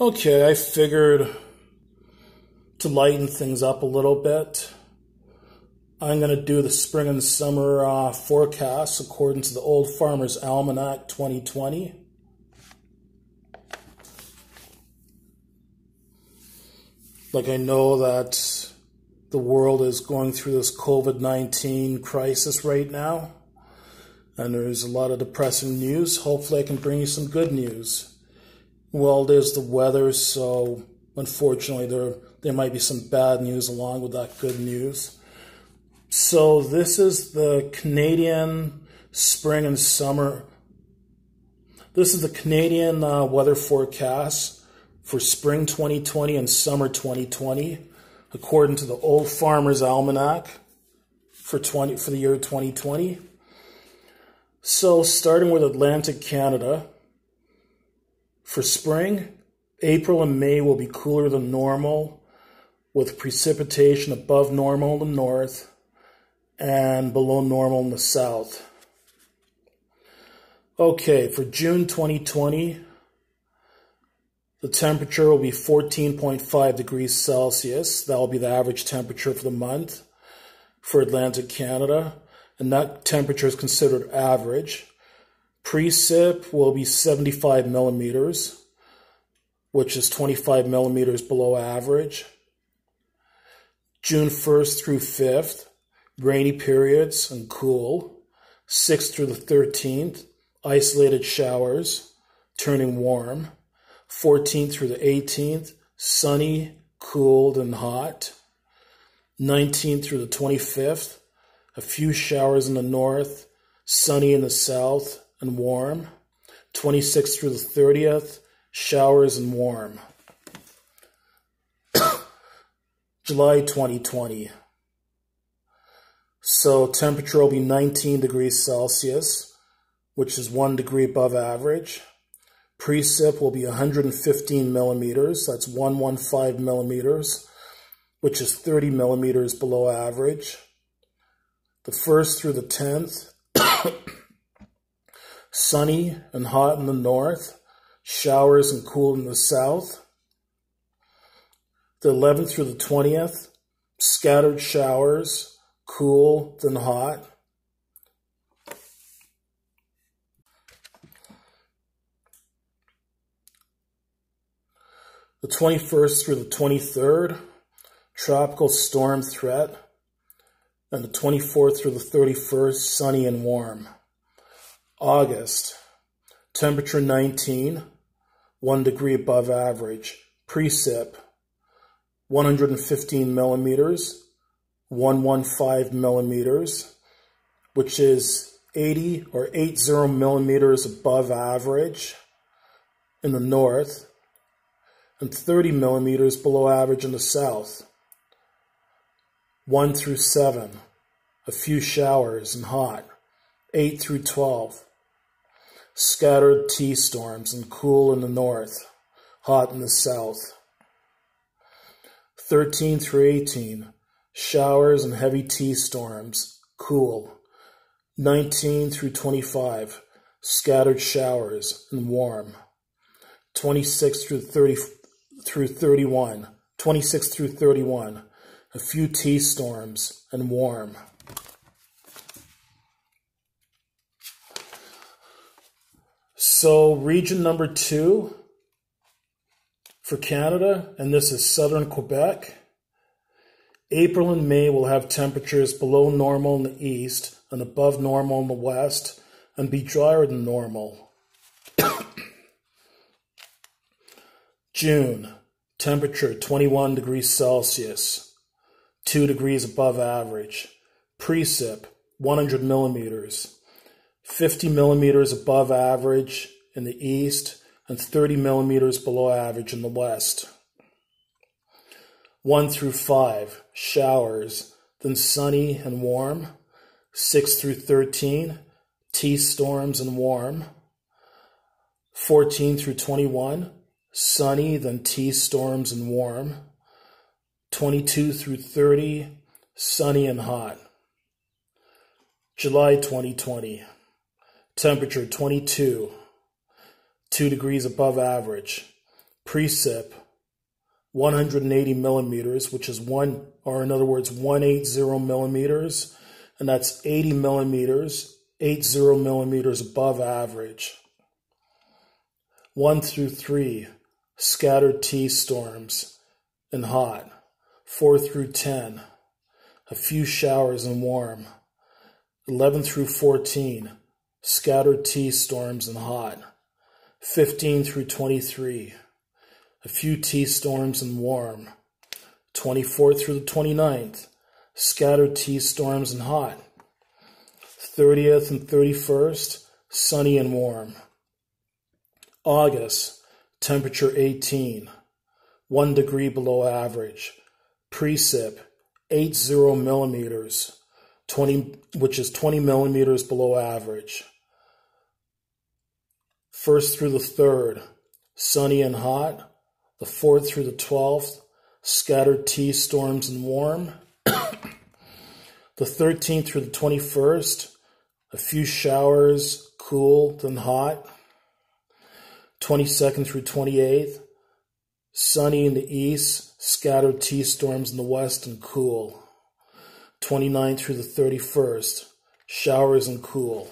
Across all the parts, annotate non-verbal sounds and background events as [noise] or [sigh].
Okay, I figured to lighten things up a little bit, I'm going to do the spring and summer uh, forecasts according to the Old Farmer's Almanac 2020. Like, I know that the world is going through this COVID 19 crisis right now, and there's a lot of depressing news. Hopefully, I can bring you some good news well, there's the weather, so unfortunately, there there might be some bad news along with that good news. So this is the Canadian spring and summer. This is the Canadian uh, weather forecast for spring 2020 and summer 2020, according to the Old Farmer's Almanac for 20 for the year 2020. So starting with Atlantic Canada. For spring, April and May will be cooler than normal, with precipitation above normal in the north and below normal in the south. Okay, for June 2020, the temperature will be 14.5 degrees Celsius. That will be the average temperature for the month for Atlantic Canada, and that temperature is considered average. Precip will be 75 millimeters, which is 25 millimeters below average. June 1st through 5th, rainy periods and cool. 6th through the 13th, isolated showers, turning warm. 14th through the 18th, sunny, cooled, and hot. 19th through the 25th, a few showers in the north, sunny in the south, and warm. 26th through the 30th, showers and warm. [coughs] July 2020. So temperature will be 19 degrees Celsius, which is one degree above average. Precip will be 115 millimeters, that's 115 millimeters, which is 30 millimeters below average. The 1st through the 10th, [coughs] Sunny and hot in the north, showers and cool in the south. The 11th through the 20th, scattered showers, cool then hot. The 21st through the 23rd, tropical storm threat. And the 24th through the 31st, sunny and warm. August, temperature 19, 1 degree above average. Precip, 115 millimeters, 115 millimeters, which is 80 or 80 millimeters above average in the north and 30 millimeters below average in the south. 1 through 7, a few showers and hot. 8 through 12, Scattered T storms and cool in the north, hot in the south. 13 through 18, showers and heavy T storms, cool. 19 through 25, scattered showers and warm. 26 through 30 through 31, 26 through 31, a few T storms and warm. So, region number two for Canada, and this is southern Quebec. April and May will have temperatures below normal in the east and above normal in the west, and be drier than normal. [coughs] June, temperature 21 degrees Celsius, 2 degrees above average. Precip 100 millimeters, 50 millimeters above average in the east and 30 millimeters below average in the west. 1 through 5, showers, then sunny and warm. 6 through 13, T storms and warm. 14 through 21, sunny, then T storms and warm. 22 through 30, sunny and hot. July 2020, temperature 22 2 degrees above average. precip 180 millimeters, which is one, or in other words, 180 millimeters, and that's 80 millimeters, 80 millimeters above average. 1 through 3, scattered T storms and hot. 4 through 10, a few showers and warm. 11 through 14, scattered T storms and hot. 15 through 23, a few T storms and warm. 24th through the 29th, scattered T storms and hot. 30th and 31st, sunny and warm. August, temperature 18, 1 degree below average. Precip, 80 millimeters, 20, which is 20 millimeters below average. First through the third, sunny and hot. The fourth through the twelfth, scattered T, storms and warm. [coughs] the 13th through the 21st, a few showers, cool, then hot. 22nd through 28th, sunny in the east, scattered T, storms in the west, and cool. 29th through the 31st, showers and cool.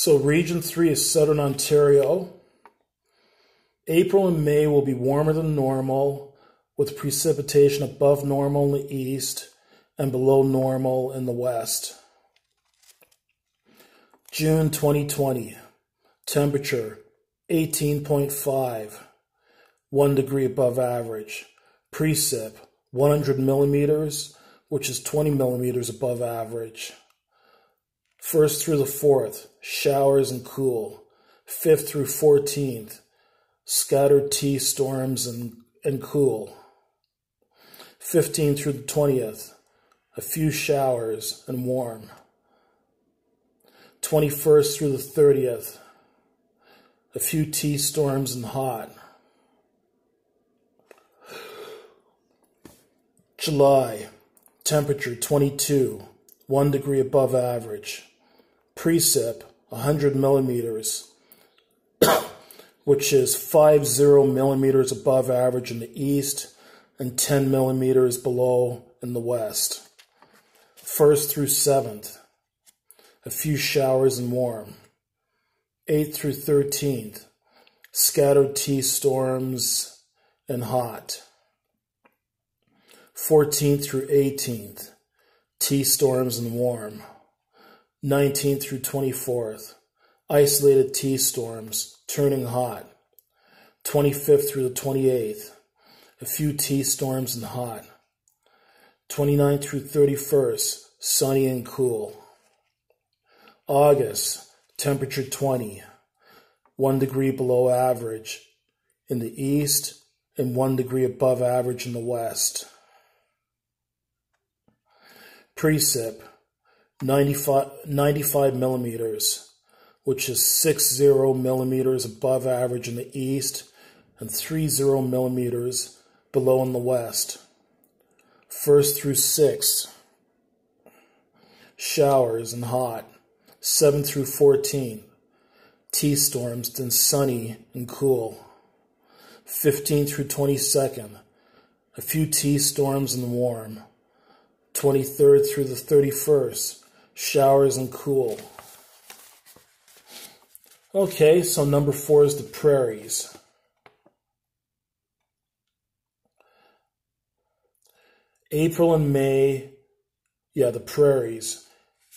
So, Region 3 is Southern Ontario. April and May will be warmer than normal, with precipitation above normal in the east and below normal in the west. June 2020, temperature 18.5, 1 degree above average. Precip 100 millimeters, which is 20 millimeters above average. First through the fourth, showers and cool. Fifth through 14th, scattered T storms and, and cool. 15 through the 20th, a few showers and warm. 21st through the 30th, a few T storms and hot. July, temperature 22, 1 degree above average. Precip, 100 millimeters, [coughs] which is 50 millimeters above average in the east and 10 millimeters below in the west. First through seventh, a few showers and warm. 8th through 13th, scattered T storms and hot. 14th through 18th, T storms and warm. 19th through 24th, isolated T storms turning hot. 25th through the 28th, a few T storms and hot. 29th through 31st, sunny and cool. August, temperature 20, 1 degree below average in the east and 1 degree above average in the west. Precip, 95, 95 millimeters, which is 60 millimeters above average in the east and 30 millimeters below in the west. First through six, showers and hot. Seven through fourteen, T storms, then sunny and cool. 15 through 22nd, a few T storms and warm. 23rd through the 31st, showers and cool. Okay, so number four is the prairies. April and May, yeah, the prairies.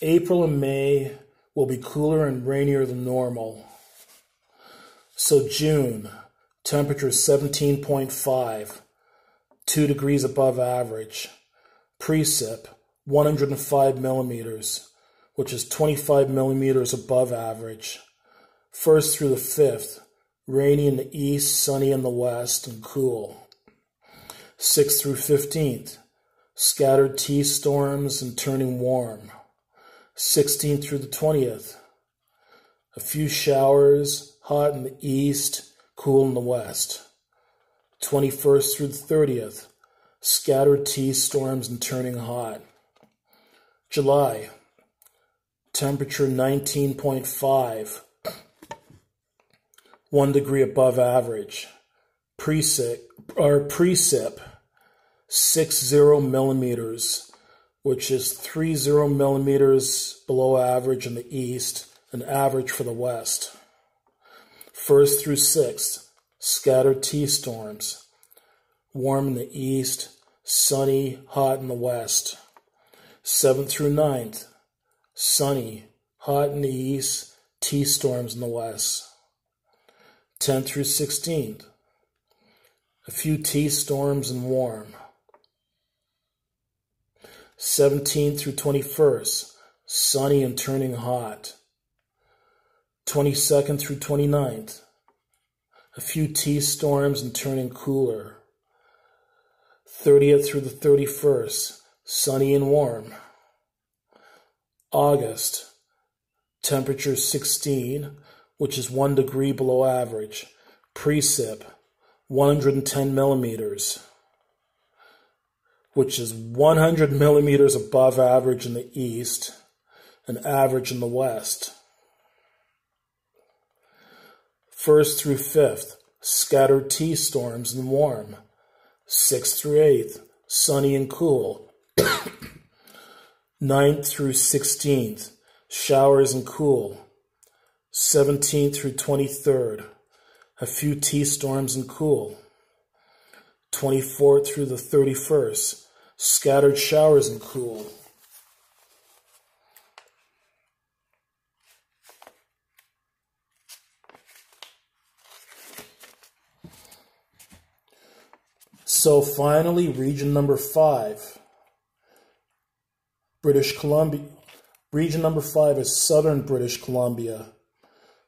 April and May will be cooler and rainier than normal. So June, temperature 17.5, 2 degrees above average. Precip, 105 millimeters, which is 25 millimeters above average. First through the 5th, rainy in the east, sunny in the west, and cool. 6th through 15th, scattered T storms and turning warm. 16th through the 20th. A few showers, hot in the east, cool in the west. 21st through the 30th. Scattered T storms and turning hot. July, temperature 19.5, 1 degree above average. Precip, or precip, 60 millimeters, which is 30 millimeters below average in the east and average for the west. 1st through 6th, scattered T storms. Warm in the east, sunny, hot in the west. 7th through 9th, sunny, hot in the east, T storms in the west. 10th through 16th, a few T storms and warm. 17th through 21st, sunny and turning hot. 22nd through 29th, a few T storms and turning cooler. 30th through the 31st, sunny and warm. August, temperature 16, which is 1 degree below average. Precip, 110 millimeters, which is 100 millimeters above average in the east and average in the west. 1st through 5th, scattered T storms and warm. 6th through 8th, sunny and cool. 9th through 16th, showers and cool. 17th through 23rd, a few T storms and cool. 24th through the 31st, scattered showers and cool. So finally, region number five, British Columbia. Region number five is southern British Columbia.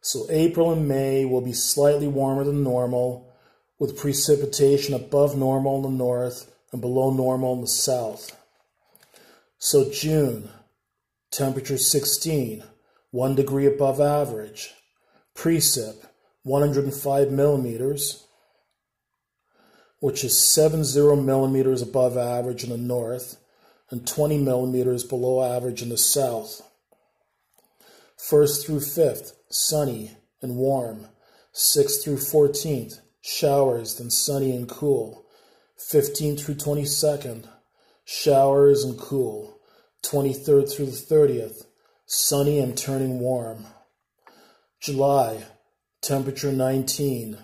So April and May will be slightly warmer than normal, with precipitation above normal in the north and below normal in the south. So June, temperature 16, 1 degree above average. Precip, 105 millimeters which is 70 millimeters above average in the north and 20 millimeters below average in the south. 1st through 5th, sunny and warm. 6th through 14th, showers, then sunny and cool. 15th through 22nd, showers and cool. 23rd through the 30th, sunny and turning warm. July, temperature 19,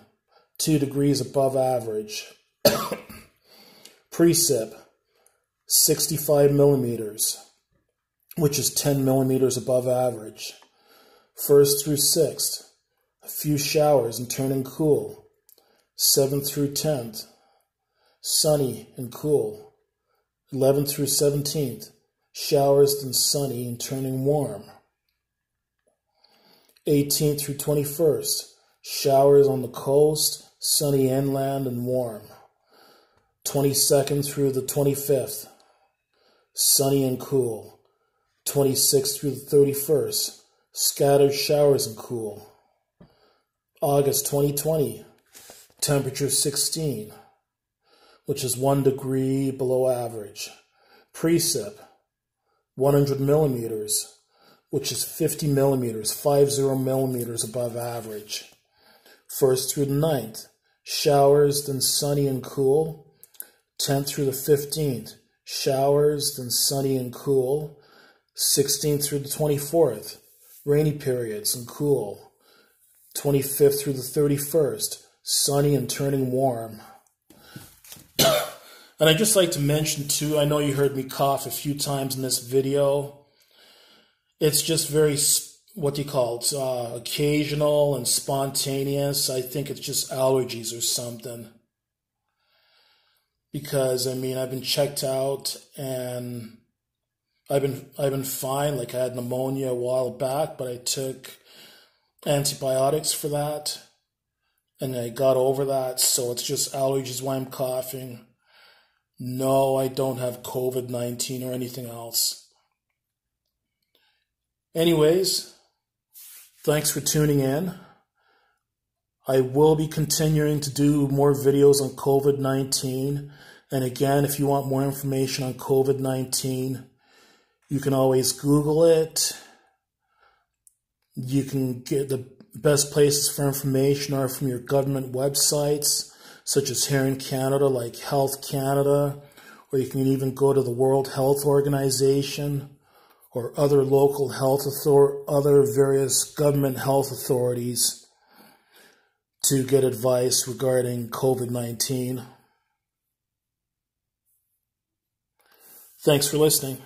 2 degrees above average. [coughs] Precip, 65 millimeters, which is 10 millimeters above average. First through sixth, a few showers and turning cool. Seventh through tenth, sunny and cool. 11th through 17th, showers and sunny and turning warm. 18th through 21st, showers on the coast, sunny inland and warm. 22nd through the 25th, sunny and cool. 26th through the 31st, scattered showers and cool. August 2020, temperature 16, which is 1 degree below average. Precip, 100 millimeters, which is 50 millimeters, 50 millimeters above average. 1st through the 9th, showers, then sunny and cool. 10th through the 15th, showers, then sunny and cool. 16th through the 24th, rainy periods and cool. 25th through the 31st, sunny and turning warm. [coughs] and I'd just like to mention too, I know you heard me cough a few times in this video. It's just very, what do you call it, uh, occasional and spontaneous. I think it's just allergies or something because I mean I've been checked out and I've been I've been fine. Like I had pneumonia a while back, but I took antibiotics for that, and I got over that. So it's just allergies why I'm coughing. No, I don't have COVID nineteen or anything else. Anyways, thanks for tuning in. I will be continuing to do more videos on COVID 19. And again, if you want more information on COVID 19, You can always Google it. You can get the best places for information are from your government websites, such as here in Canada, like Health Canada, or you can even go to the World Health Organization or other local health author other various government health authorities to get advice regarding COVID-19. Thanks for listening.